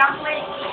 Young lady.